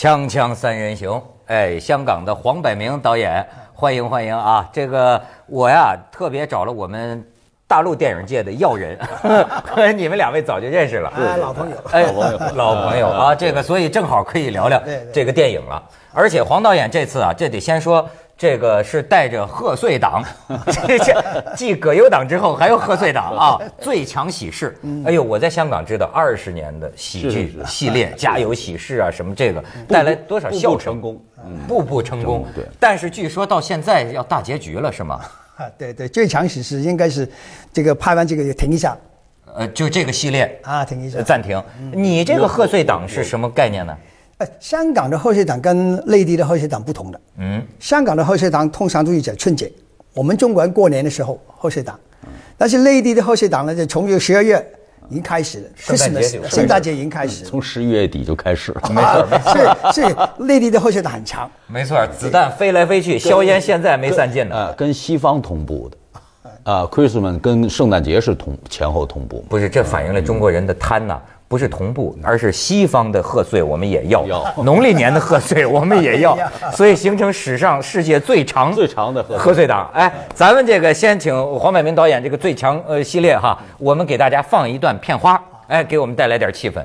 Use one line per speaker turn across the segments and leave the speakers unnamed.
锵锵三人行，哎，香港的黄百鸣导演，欢迎欢迎啊！这个我呀，特别找了我们大陆电影界的要人，和你们两位早就认识了，
哎，老朋友，
哎，老朋友啊，这个所以正好可以聊聊这个电影了。而且黄导演这次啊，这得先说。这个是带着贺岁档，这这继葛优档之后还有贺岁档啊！最强喜事，哎呦，我在香港知道二十年的喜剧系列，家有喜事啊，什么这个带来多少笑
成功，
步步成功。对，但是据说到现在要大结局了，是吗？
啊，对对，最强喜事应该是这个拍完这个停一下，
呃，就这个系列
啊，停一下，
暂停。你这个贺岁档是什么概念呢？
香港的贺岁档跟内地的贺岁档不同的。嗯，香港的贺岁档通常都是在春节，我们中国人过年的时候贺岁档，但是内地的贺岁档呢，就从这个十二月已经开始了，
圣诞节，
圣诞节已经开始，
从十一月底就开始了。
没错，
是是，内地的贺岁档很长。
没错，子弹飞来飞去，硝烟现在没散尽呢。
跟西方同步的。啊，Christmas 跟圣诞节是同前后同步。
不是，这反映了中国人的贪呐。不是同步，而是西方的贺岁我们也要，农历年的贺岁我们也要，所以形成史上世界最长
最长的
贺岁档。哎，咱们这个先请黄百鸣导演这个最强呃系列哈，我们给大家放一段片花，哎，给我们带来点气氛。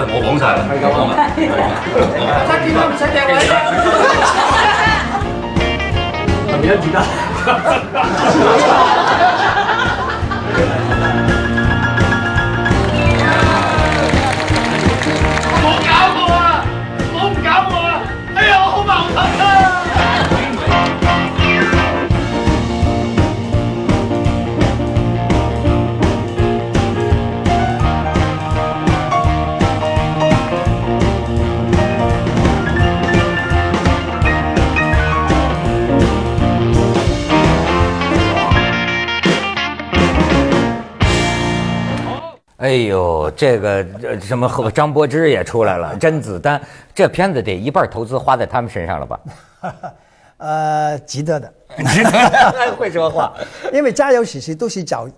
喂，我講晒啦，係咁講啦。
七點都唔使訂位。係咪一住得？
这个什么和 张柏芝也出来了，甄子丹，这片子得一半投资花在他们身上了吧？
呃，值得的，
会说话，
因为《家有喜事》都是找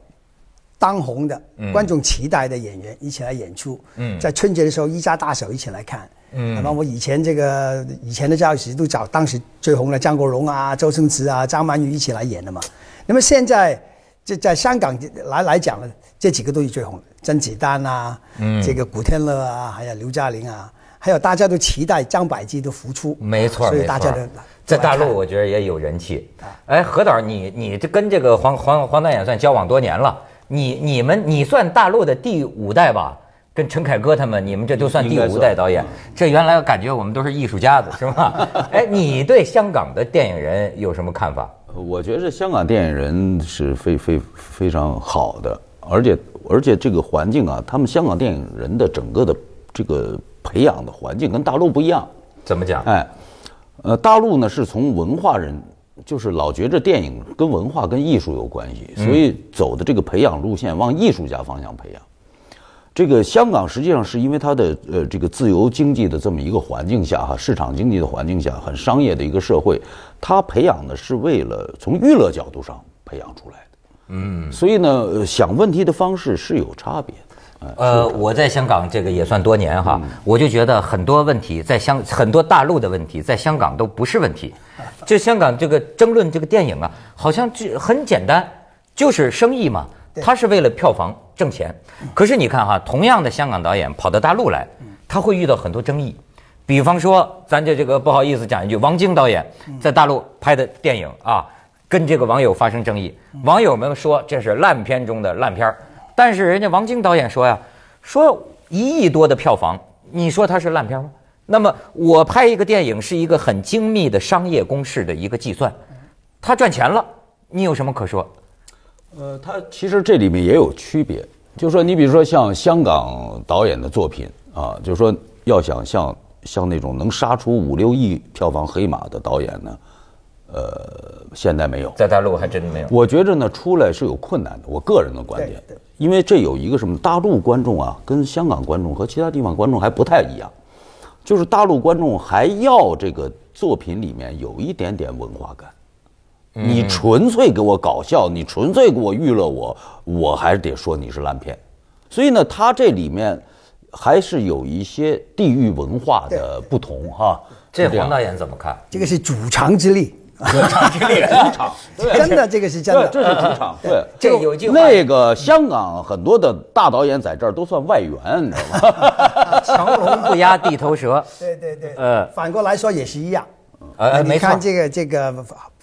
当红的、观众期待的演员一起来演出。嗯，在春节的时候，一家大小一起来看。嗯，那么我以前这个以前的《家有喜事》都找当时最红的张国荣啊、周星驰啊、张曼玉一起来演的嘛。那么现在。这在香港来来讲呢，这几个都是最红的，甄子丹啊，嗯，这个古天乐啊，还有刘嘉玲啊，还有大家都期待张柏芝的复出，
没错，
所以大家都
在大陆我觉得也有人气。哎，何导，你你这跟这个黄黄黄导演算交往多年了，你你们你算大陆的第五代吧？跟陈凯歌他们，你们这都算第五代导演。这原来感觉我们都是艺术家子，是吧？哎，你对香港的电影人有什么看法？
我觉得香港电影人是非非非常好的，而且而且这个环境啊，他们香港电影人的整个的这个培养的环境跟大陆不一样。
怎么讲？
哎，呃，大陆呢是从文化人，就是老觉着电影跟文化跟艺术有关系，所以走的这个培养路线往艺术家方向培养。这个香港实际上是因为它的呃这个自由经济的这么一个环境下哈，市场经济的环境下，很商业的一个社会，它培养的是为了从娱乐角度上培养出来的，嗯，所以呢，想问题的方式是有差别的。
呃，我在香港这个也算多年哈，我就觉得很多问题在香很多大陆的问题在香港都不是问题，就香港这个争论这个电影啊，好像就很简单，就是生意嘛。他是为了票房挣钱，可是你看哈，同样的香港导演跑到大陆来，他会遇到很多争议。比方说，咱就这个不好意思讲一句，王晶导演在大陆拍的电影啊，跟这个网友发生争议。网友们说这是烂片中的烂片儿，但是人家王晶导演说呀，说一亿多的票房，你说它是烂片吗？那么我拍一个电影是一个很精密的商业公式的一个计算，他赚钱了，你有什么可说？
呃，他其实这里面也有区别，就是说，你比如说像香港导演的作品啊，就是说要想像像那种能杀出五六亿票房黑马的导演呢，呃，现在没有，
在大陆还真没有。
我觉着呢，出来是有困难的，我个人的观点，因为这有一个什么，大陆观众啊，跟香港观众和其他地方观众还不太一样，就是大陆观众还要这个作品里面有一点点文化感。你纯粹给我搞笑，你纯粹给我娱乐我，我还是得说你是烂片。所以呢，他这里面还是有一些地域文化的不同哈。
这黄导演怎么看？
这个是主场之力，
主场，
真的，这个是真
对，
的。
这是主场，对。
这有句话，
那个香港很多的大导演在这儿都算外援，你知道吗？
强龙不压地头蛇。
对对对，
呃
反过来说也是一样。
呃，没错
你看。这个这个，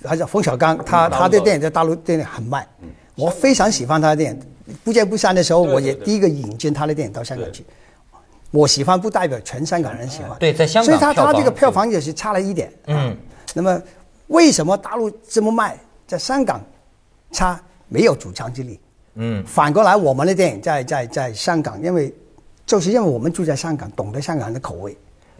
还是冯小刚，他他的电影在大陆电影很卖，我非常喜欢他的电影。不见不散的时候，我也第一个引进他的电影到香港去。我喜欢不代表全香港人喜欢。
对在香港
所以他他这个票房也是差了一点。嗯。那么为什么大陆这么卖，在香港它没有主场之力？
嗯，
反过来，我们的电影在在在香港，因为就是因为我们住在香港，懂得香港人的口味，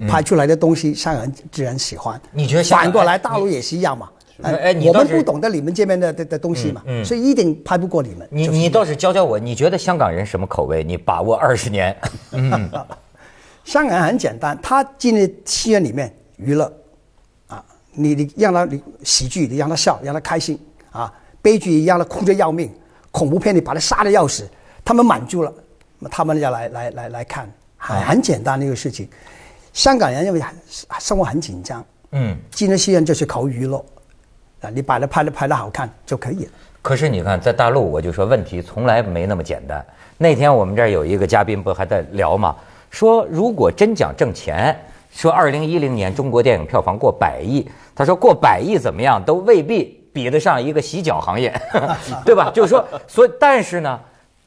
拍出来的东西香港人自然喜欢。
嗯你觉得香港
反过来大陆也是一样嘛？
哎
呃我们不懂得你们这边的的的东西嘛，所以一定拍不过你们。
你
就是
你倒是教教我，你觉得香港人什么口味？你把握二十年。嗯，
香港人很简单，他进了戏院里面娱乐，啊，你你让他你喜剧你让他笑，让他开心啊，悲剧让他哭得要命，恐怖片你把他杀得要死，他们满足了，他们要来来来来看，很很简单的一个事情。香港人认为很生活很紧张，
嗯，
进了戏院就是靠娱乐，啊，你把它拍的拍的好看就可以了。
可是你看，在大陆，我就说问题从来没那么简单。那天我们这儿有一个嘉宾不还在聊吗？说如果真讲挣钱，说二零一零年中国电影票房过百亿，他说过百亿怎么样都未必比得上一个洗脚行业，对吧？就是说，所以但是呢，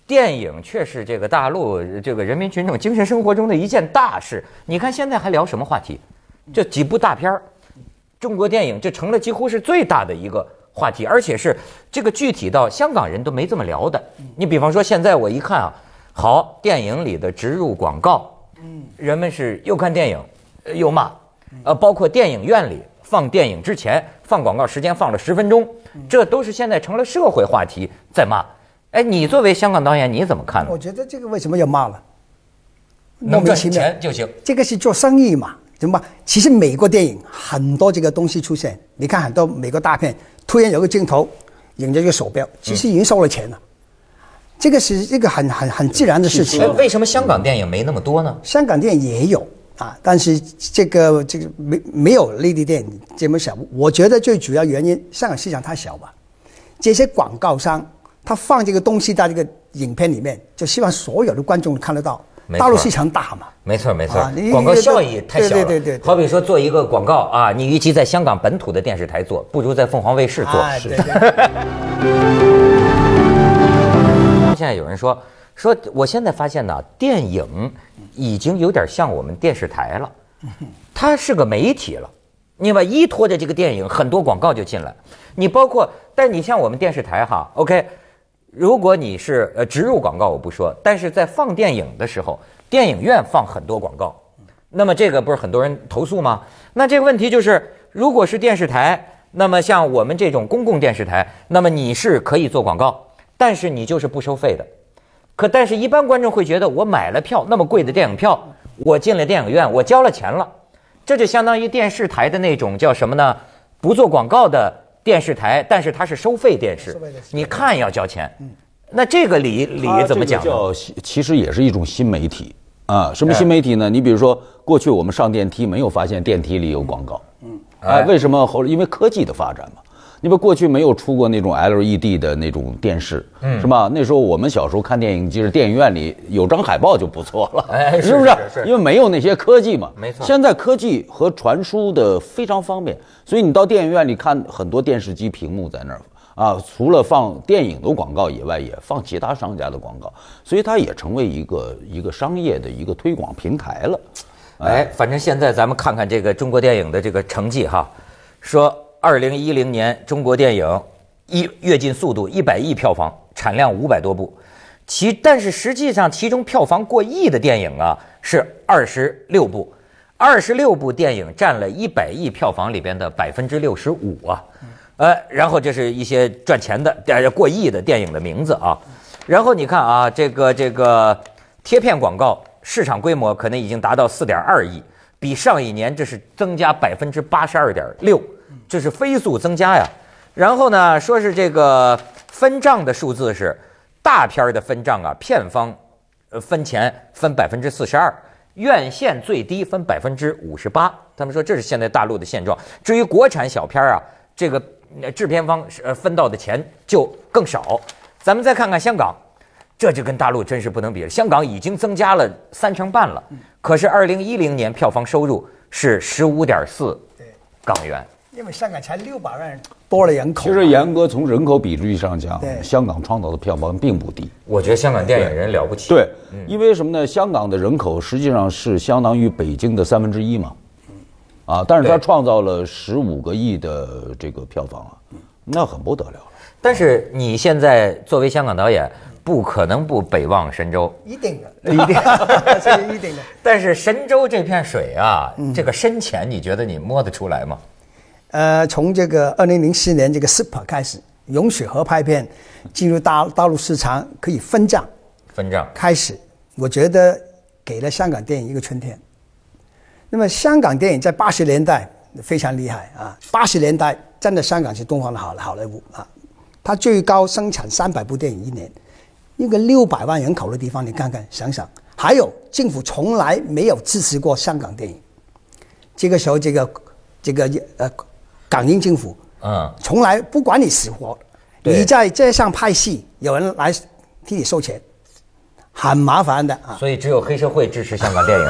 电影却是这个大陆这个人民群众精神生活中的一件大事。你看现在还聊什么话题？这几部大片儿，中国电影这成了几乎是最大的一个话题，而且是这个具体到香港人都没这么聊的。你比方说，现在我一看啊，好电影里的植入广告，嗯，人们是又看电影呃又骂，呃，包括电影院里放电影之前放广告时间放了十分钟，这都是现在成了社会话题在骂。哎，你作为香港导演，你怎么看呢
我？觉得这个为什么要骂了？莫
能赚
名其妙
钱就行。
这个是做生意嘛，怎么办？其实美国电影很多这个东西出现，你看很多美国大片，突然有个镜头影着一个手表，其实已经收了钱了。这个是一个很很很自然的事情
哎。为什么香港电影没那么多呢？
香港电影也有啊，但是这个这个没没有内地电影这么小。我觉得最主要原因，香港市场太小吧。这些广告商他放这个东西在这个影片里面，就希望所有的观众看得到大陆市场大嘛，
没错没错
啊，
广告效益太小了。
对对对
好比说做一个广告啊，你与其在香港本土的电视台做，不如在凤凰卫视做。
哎对对对
现在有人说说，我现在发现呢，电影已经有点像我们电视台了，它是个媒体了。你把依托着这个电影，很多广告就进来。你包括，但你像我们电视台哈，OK，如果你是呃植入广告我不说，但是在放电影的时候，电影院放很多广告，那么这个不是很多人投诉吗？那这个问题就是，如果是电视台，那么像我们这种公共电视台，那么你是可以做广告，但是你就是不收费的。可但是，一般观众会觉得，我买了票那么贵的电影票，我进了电影院，我交了钱了，这就相当于电视台的那种叫什么呢？不做广告的电视台，但是它是收费电视你看要交钱。那这个理理怎么讲呢？
它这个叫其实也是一种新媒体啊。什么新媒体呢？你比如说，过去我们上电梯没有发现电梯里有广告，嗯，哎，为什么后来因为科技的发展嘛。你不过去没有出过那种 LED 的那种电视，嗯，是吧？那时候我们小时候看电影，就是电影院里有张海报就不错了，
哎是
是不是因为没有那些科技嘛，
没错
现在科技和传输的非常方便，所以你到电影院里看很多电视机屏幕在那儿啊，除了放电影的广告以外，也放其他商家的广告，所以它也成为一个一个商业的一个推广平台了。
哎，反正现在咱们看看这个中国电影的这个成绩哈，说二零一零年中国电影一跃进速度一百亿票房，产量五百多部，其但是实际上其中票房过亿的电影啊是二十六部，二十六部电影占了一百亿票房里边的百分之六十五啊，呃，然后这是一些赚钱的呃过亿的电影的名字啊，然后你看啊，这个这个贴片广告市场规模可能已经达到四点二亿，比上一年这是增加百分之八十二点六，这是飞速增加呀。然后呢，说是这个分账的数字是大片儿的分账啊，片方呃分钱分百分之四十二，院线最低分百分之五十八。他们说这是现在大陆的现状。至于国产小片儿啊，这个呃制片方是呃分到的钱就更少。咱们再看看香港，这就跟大陆真是不能比了。香港已经增加了三成半了，可是二零一零年票房收入是十五点四
对，
港元。
因为香港才六百万人，多了人口。
其实严格从人口比率上讲，香港创造的票房并不低。
我觉得香港电影人了不起。
对，因为什么呢？香港的人口实际上是相当于北京的三分之一嘛，啊，但是
他
创造了十五个亿的这个票房啊，那很不得了了。
但是你现在作为香港导演，不可能不北望神州。
一定的，一定，这是一定的。
但是神州这片水啊，这个深浅，你觉得你摸得出来吗？
呃，从这个二零零四年这个 Super 开始，允许合拍片进入大大陆市场可以分账。
分账，
开始，我觉得给了香港电影一个春天。那么香港电影在八十年代非常厉害啊，八十年代真的香港是东方的好好莱坞啊，它最高生产三百部电影一年，一个六百万人口的地方，你看看想想，还有政府从来没有支持过香港电影，这个时候这个这个呃港英政府
嗯，
从来不管你死活，你在街上拍戏，有人来替你收钱，很麻烦的啊。
所以只有黑社会支持香港电影。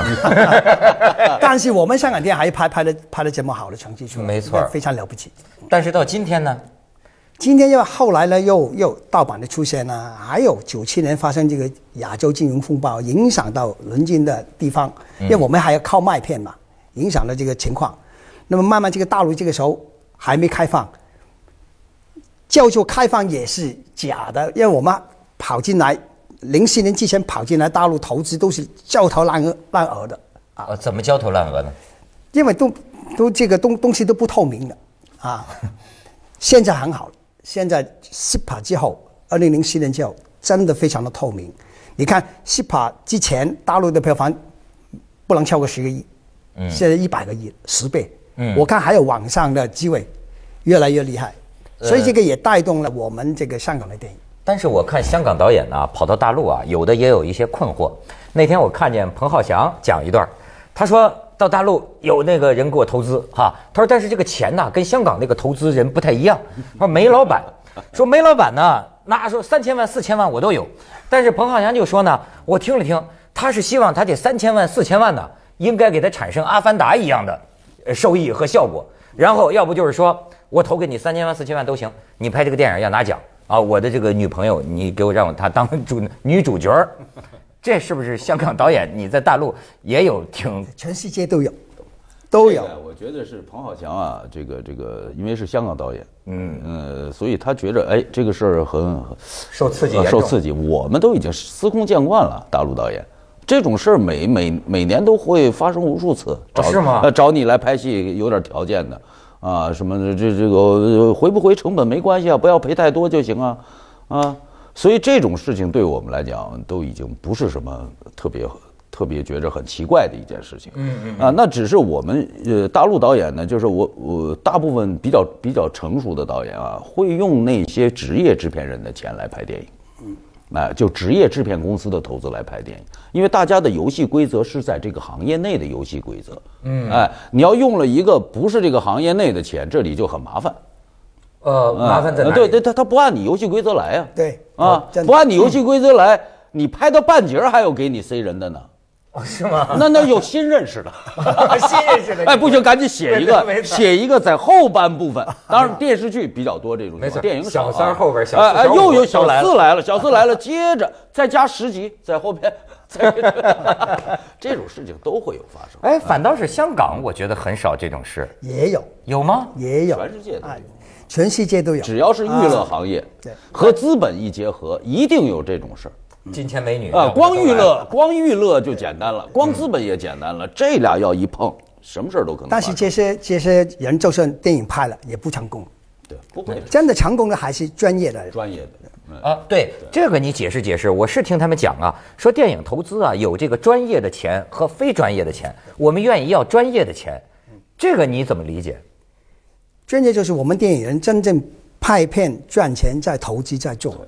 但是我们香港电影还拍拍的拍的这么好的成绩出来，
没错
非常了不起。
但是到今天呢，
今天又后来呢，又又盗版的出现呢，还有九七年发生这个亚洲金融风暴，影响到伦敦的地方，因为我们还要靠卖片嘛，影响了这个情况。那么慢慢这个大陆这个时候还没开放，叫做开放也是假的，因为我妈跑进来，零四年之前跑进来大陆投资都是焦头烂额烂额的，
啊，怎么焦头烂额呢？
因为都都这个东东西都不透明的啊。现在很好了，现在 SIPA 之后，二零零四年之后，真的非常的透明。你看 SIPA 之前大陆的票房不能超过十个亿，嗯，现在一百个亿，十倍。嗯，我看还有网上的机会越来越厉害，所以这个也带动了我们这个香港的电影。
但是我看香港导演呢，跑到大陆啊，有的也有一些困惑。那天我看见彭浩翔讲一段，他说到大陆有那个人给我投资哈，他说但是这个钱呢跟香港那个投资人不太一样。他说煤老板，说煤老板呢，那说三千万四千万我都有，但是彭浩翔就说呢，我听了听，他是希望他这三千万四千万呢，应该给他产生阿凡达一样的呃收益和效果，然后要不就是说我投给你三千万四千万都行，你拍这个电影要拿奖啊，我的这个女朋友你给我让她当 主女主角儿，这是不是香港导演你在大陆也有挺
全世界都有，都有
这。个我觉得是彭浩翔啊，这个这个，因为是香港导演，嗯呃，所以他觉着哎，这个事儿很很
受刺激
呃？受刺激。我们都已经司空见惯了，大陆导演这种事儿每每每年都会发生无数次。找
是吗
呃，找你来拍戏有点条件的啊，什么这这个呃回不回成本没关系啊，不要赔太多就行啊啊。所以这种事情对我们来讲都已经不是什么特别特别觉着很奇怪的一件事情。嗯嗯啊，那只是我们呃大陆导演呢，就是我我大部分比较比较成熟的导演啊，会用那些职业制片人的钱来拍电影。哎，就职业制片公司的投资来拍电影，因为大家的游戏规则是在这个行业内的游戏规则。嗯，哎，你要用了一个不是这个行业内的钱，这里就很麻烦。
呃，麻烦在哪
对对，他他不按你游戏规则来呀、
对
啊，不按你游戏规则来，你拍到半截儿还有给你塞人的呢。
哦是吗？
那那有新认识的，
新认识的
哎，不行，赶紧写一个，写一个在后半部分。当然，电视剧比较多这种，
没错
电影
小三后边小
哎哎，又有小四来了，小四来了，接着再加十集在后边，再这种事情都会有发生。
哎，反倒是香港，我觉得很少这种事，
也有，
有吗？
也有，
全世界都有
哎，全世界都有。
只要是娱乐行业
对
和资本一结合，一定有这种事儿。
金钱美女
啊，光娱乐，光娱乐就简单了，光资本也简单了，这俩要一碰，什么事儿都可能。
但是这些这些人，就算电影拍了，也不成功。
对不会
真的成功的还是专业的人。
专业的，嗯
啊，对这个你解释解释。我是听他们讲啊，说电影投资啊有这个专业的钱和非专业的钱，我们愿意要专业的钱，这个你怎么理解？
专业就是我们电影人真正拍片赚钱，在投资在做。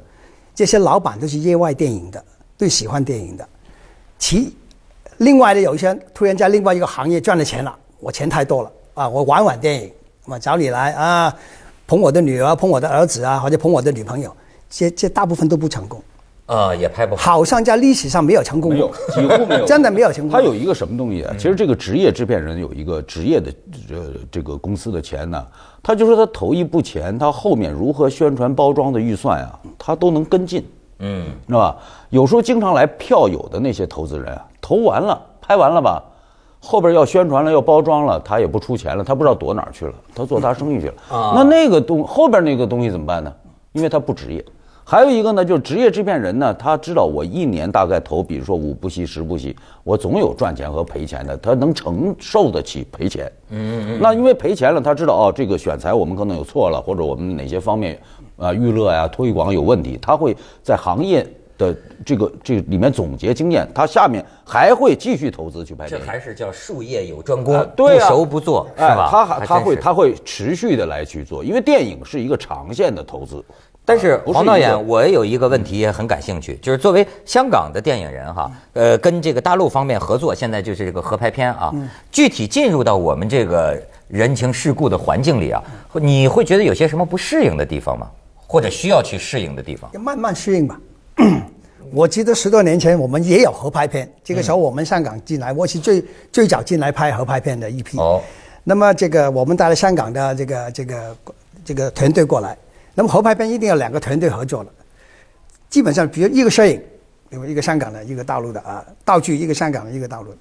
这些老板都是业外电影的，最喜欢电影的。其另外的有一些突然在另外一个行业赚了钱了，我钱太多了啊，我玩玩电影，我找你来啊，捧我的女儿，捧我的儿子啊，或者捧我的女朋友，这这大部分都不成功，
呃，也拍不好。
好像在历史上没有成功
没有
过，，
几乎没有，
真的没有成功
他有一个什么东西啊？其实这个职业制片人有一个职业的这这个公司的钱呢，他就说他投一部钱，他后面如何宣传包装的预算啊，他都能跟进，
嗯，
是吧？有时候经常来票友的那些投资人啊，投完了拍完了吧，后边要宣传了要包装了，他也不出钱了，他不知道躲哪儿去了，他做他生意去了。
啊
那那个东后边那个东西怎么办呢？因为他不职业。还有一个呢，就是职业制片人呢，他知道我一年大概投，比如说五部戏、十部戏，我总有赚钱和赔钱的，他能承受得起赔钱。嗯嗯。那因为赔钱了，他知道哦，这个选材我们可能有错了，或者我们哪些方面啊娱乐呀、推广有问题，他会在行业的这个这个里面总结经验，他下面还会继续投资去拍
这
电影。
还是叫术业有专攻
啊，对啊
不熟不做，是
哎
吧？
他还他会他会持续的来去做，因为电影是一个长线的投资。
但是黄导演，我有一个问题也很感兴趣，就是作为香港的电影人哈，呃，跟这个大陆方面合作，现在就是这个合拍片啊，具体进入到我们这个人情世故的环境里啊，你会觉得有些什么不适应的地方吗？或者需要去适应的地方？
要慢慢适应吧。我记得十多年前我们也有合拍片，这个时候我们香港进来，我是最最早进来拍合拍片的一批。
哦，
那么这个我们带了香港的这个这个这个团队过来，那么合拍片一定要两个团队合作了。基本上，比如一个摄影，一个香港的，一个大陆的啊，道具一个香港的，一个大陆的，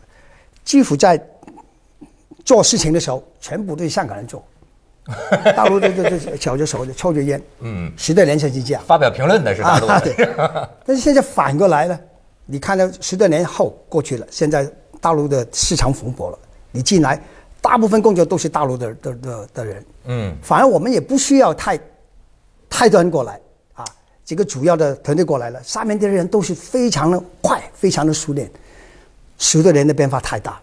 几乎在做事情的时候，全部都是香港人做，大陆的就就嚼着手的抽着烟，嗯，十多年前是这样。
发表评论的是大陆
啊
的，
对。但是现在反过来呢，你看到十多年后过去了，现在大陆的市场蓬勃了，你进来，大部分工作都是大陆的的的的人，
嗯，
反而我们也不需要太太多人过来啊，几个主要的团队过来了，下面的人都是非常的快，非常的熟练，十多年的变化太大了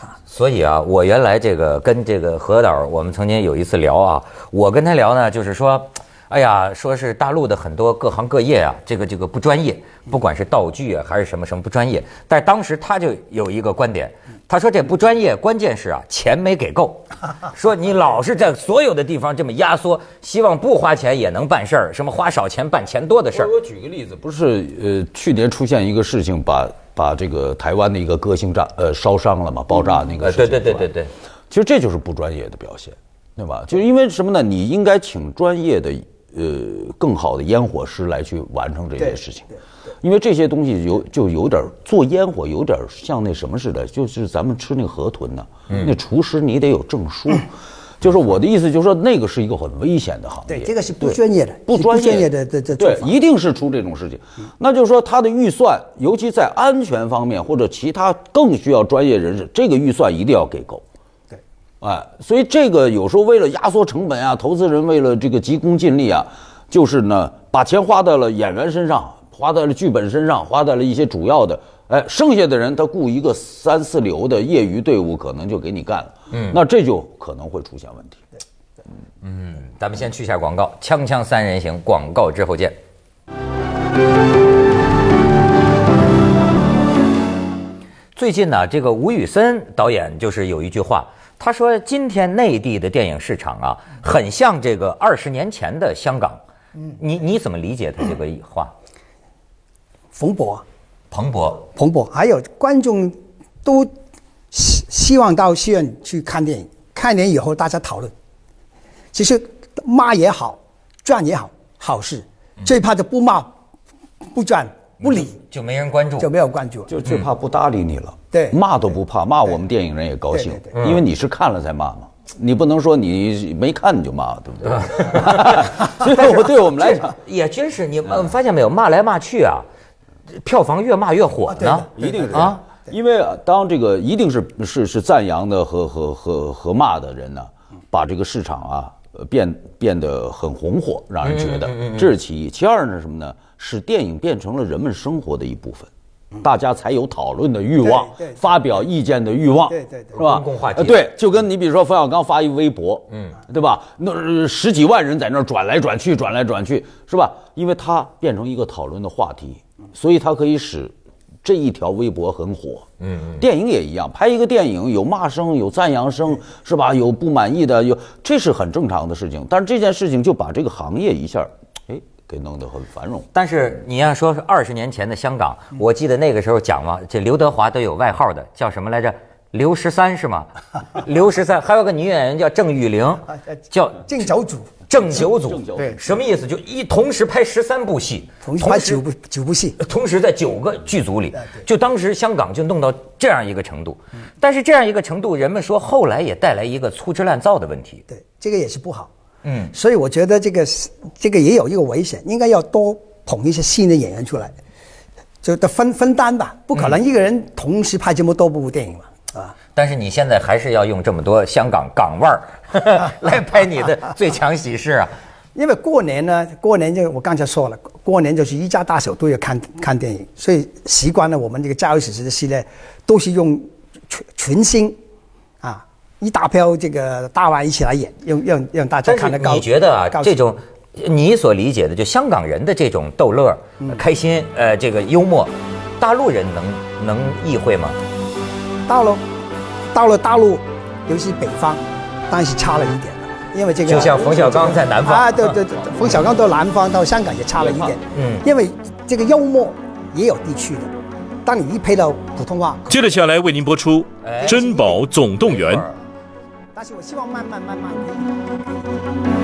啊。
所以啊，我原来这个跟这个何导，我们曾经有一次聊啊，我跟他聊呢，就是说，哎呀，说是大陆的很多各行各业啊，这个这个不专业，不管是道具啊还是什么什么不专业。但当时他就有一个观点，他说这不专业，关键是啊钱没给够，说你老是在所有的地方这么压缩，希望不花钱也能办事儿，什么花少钱办钱多的事儿。
我举个例子，不是呃，去年出现一个事情，把把这个台湾的一个歌星炸呃烧伤了嘛，爆炸那个
呃，
事情。
对对对对对，
其实这就是不专业的表现，对吧？就是因为什么呢？你应该请专业的呃更好的烟火师来去完成这些事情，因为这些东西有就有点做烟火，有点像那什么似的，就是咱们吃那个河豚呢，那厨师你得有证书。就是我的意思，就是说那个是一个很危险的行业，
对，这个是不专业的，
不专业
业的的的做
对，一定是出这种事情。那就是说，他的预算，尤其在安全方面或者其他更需要专业人士，这个预算一定要给够。
对，
哎，所以这个有时候为了压缩成本啊，投资人为了这个急功近利啊，就是呢，把钱花在了演员身上，花在了剧本身上，花在了一些主要的。哎，剩下的人他雇一个三四流的业余队伍，可能就给你干了。嗯，那这就可能会出现问题。
嗯咱们先去一下广告，锵锵三人行，广告之后见。最近呢，这个吴宇森导演就是有一句话，他说：“今天内地的电影市场啊，很像这个二十年前的香港。”嗯，你你怎么理解他这个话？
冯博啊。
蓬勃，
蓬勃，还有观众都希希望到戏院去看电影，看电影以后大家讨论。其实骂也好，赚也好，好事。最怕的不骂、不赚、不理，
就没人关注。
就没有关注。
就最怕不搭理你了，
对
骂都不怕，骂我们电影人也高兴因为你是看了才骂嘛，你不能说你没看你就骂，对不对？所以我对我们来讲，
也真是，你们发现没有，骂来骂去啊，票房越骂越火呢。
啊
一定是
啊
啊，因为当这个一定是是是赞扬的和和和和骂的人呢，把这个市场啊呃变变得很红火，让人觉得这是其一。其二呢是什么呢？使电影变成了人们生活的一部分。大家才有讨论的欲望
对对，
发表意见的欲望，
对对对
是吧？
公共话题
呃对，就跟你比如说冯小刚发一微博，嗯，对吧？那呃十几万人在那儿转来转去，转来转去，是吧？因为它变成一个讨论的话题，所以它可以使这一条微博很火。嗯，电影也一样，拍一个电影有骂声，有赞扬声，是吧？有不满意的，有这是很正常的事情。但是这件事情就把这个行业一下，哎，给弄得很繁荣。
但是你要说是二十年前的香港，我记得那个时候讲嘛，这刘德华都有外号的，叫什么来着？刘十三是吗？刘十三，还有个女演员叫郑裕玲，叫
敬酒组，
郑九祖
郑九。祖
对
什么意思？就一同时拍十三部戏，
同时拍九部九部戏，
同时在九个剧组里，就当时香港就弄到这样一个程度。但是这样一个程度，人们说后来也带来一个粗制滥造的问题。
对，这个也是不好。
嗯，
所以我觉得这个是这个也有一个危险，应该要多捧一些新的演员出来，就得分分担吧，不可能一个人同时拍这么多部电影嘛，啊。
但是你现在还是要用这么多香港港味儿 来拍你的最强喜事啊！
因为过年呢，过年就我刚才说了，过年就是一家大小都要看看电影，所以习惯了我们这个家有喜事的系列都是用群群星啊，一大票这个大腕一起来演，让让让大家看得高。
你觉得啊，这种你所理解的，就香港人的这种逗乐、开心，呃，这个幽默，大陆人能能意会吗？
到了到了大陆，尤其北方，当然是差了一点。了，因为这个
就像冯小刚在南方。
啊，对对对，冯小刚到南方到香港也差了一点，
嗯。
因为这个幽默也有地区的，当你一配到普通话，
接着下来为您播出
哎《
珍宝总动员》。
但是我希望慢慢慢慢可以。